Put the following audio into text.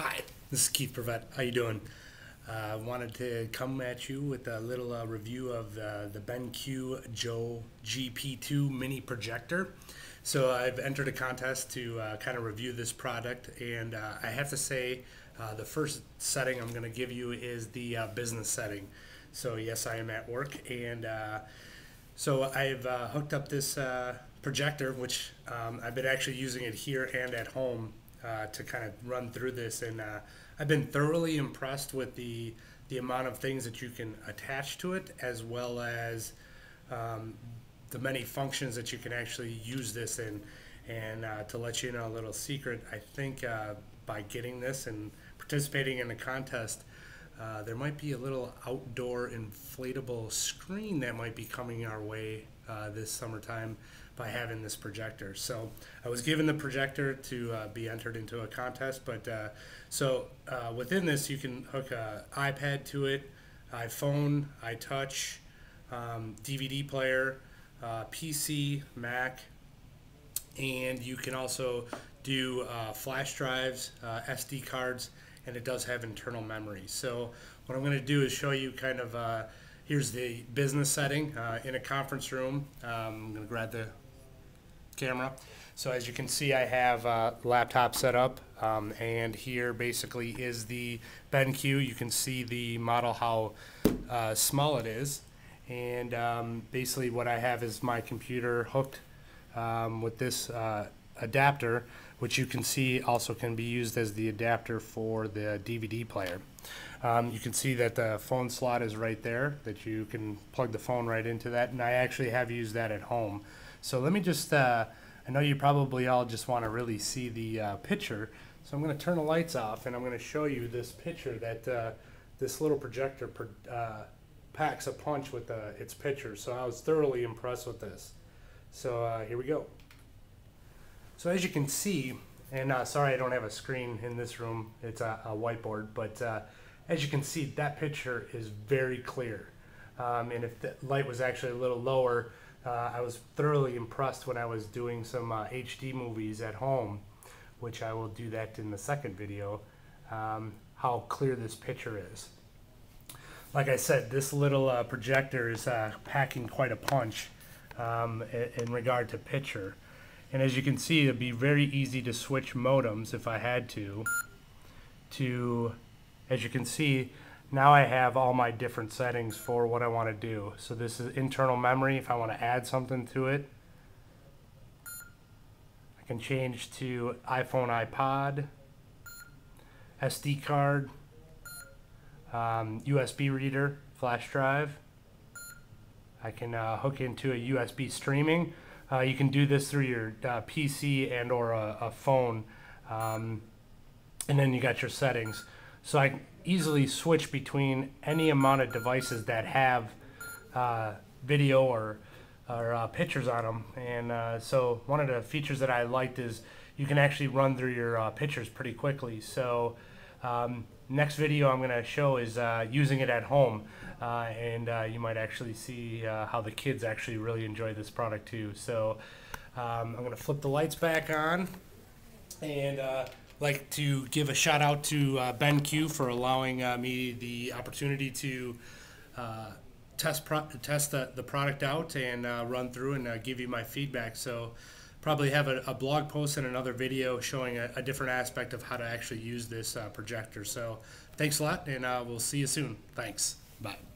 Hi, this is Keith Privette. How you doing? I uh, wanted to come at you with a little uh, review of uh, the BenQ Joybee GP2 mini projector. So I've entered a contest to uh, kind of review this product, and uh, I have to say uh, the first setting I'm going to give you is the business setting. So yes, I am at work, and so I've hooked up this projector, which um, I've been actually using it here and at home uh, to kind of run through this, and uh, I've been thoroughly impressed with the the amount of things that you can attach to it, as well as um, the many functions that you can actually use this in. And uh, to let you know a little secret, I think uh, by getting this and participating in the contest, uh, there might be a little outdoor inflatable screen that might be coming our way uh, this summertime by having this projector. So I was given the projector to uh, be entered into a contest, but uh, so uh, within this you can hook an iPad to it, iPhone, iTouch, um, DVD player, PC, Mac, and you can also do flash drives, SD cards, and it does have internal memory. So what I'm going to do is show you kind of here's the business setting uh, in a conference room. Um, I'm going to grab the camera. So as you can see, I have a laptop set up, um, and here basically is the BenQ. You can see the model, how uh, small it is. And um, basically what I have is my computer hooked um, with this uh, adapter, which you can see also can be used as the adapter for the DVD player. Um, you can see that the phone slot is right there, that you can plug the phone right into that, and I actually have used that at home. So let me just, uh, I know you probably all just want to really see the uh, picture, so I'm going to turn the lights off and I'm going to show you this picture that uh, this little projector uh, packs a punch with uh, its picture. So I was thoroughly impressed with this. So uh, here we go. So as you can see, and uh, sorry I don't have a screen in this room, it's a, a whiteboard, but as you can see, that picture is very clear. Um, and if the light was actually a little lower, uh, I was thoroughly impressed when I was doing some uh, HD movies at home, which I will do that in the second video, um, how clear this picture is. Like I said, this little uh, projector is uh, packing quite a punch um, in regard to picture. And as you can see, it'd be very easy to switch modems if I had to, to, as you can see, now I have all my different settings for what I want to do. So this is internal memory if I want to add something to it. I can change to iPhone, iPod, SD card, um, USB reader, flash drive. I can uh, hook into a USB streaming. Uh, you can do this through your uh, PC and or a, a phone. Um, and then you got your settings. So I easily switch between any amount of devices that have uh, video or, or uh, pictures on them. And uh, so one of the features that I liked is you can actually run through your pictures pretty quickly. So um, next video I'm going to show is uh, using it at home. Uh, and you might actually see how the kids actually really enjoy this product too. So um, I'm going to flip the lights back on and like to give a shout out to uh, BenQ for allowing uh, me the opportunity to uh, test pro- test the, the product out and uh, run through and uh, give you my feedback. So probably have a, a blog post and another video showing a, a, different aspect of how to actually use this uh, projector. So thanks a lot, and we'll see you soon. Thanks. Bye.